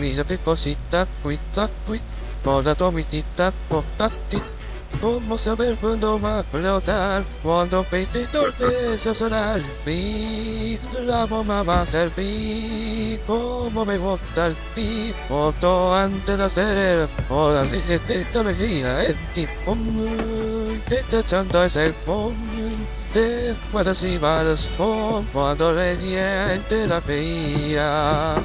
mira qué cosita, cuita, cuita, toda tomitita, potati. ¿Cómo saber cuándo va a explotar? Cuando peite torpeza sonar. Pi, la bomba va a ser pi. como me gusta el pi. Foto antes de hacer el. Hola, esta alegría es tipo. te chanta es el fon. De cuadras y balas fon. Cuando le diente la veía.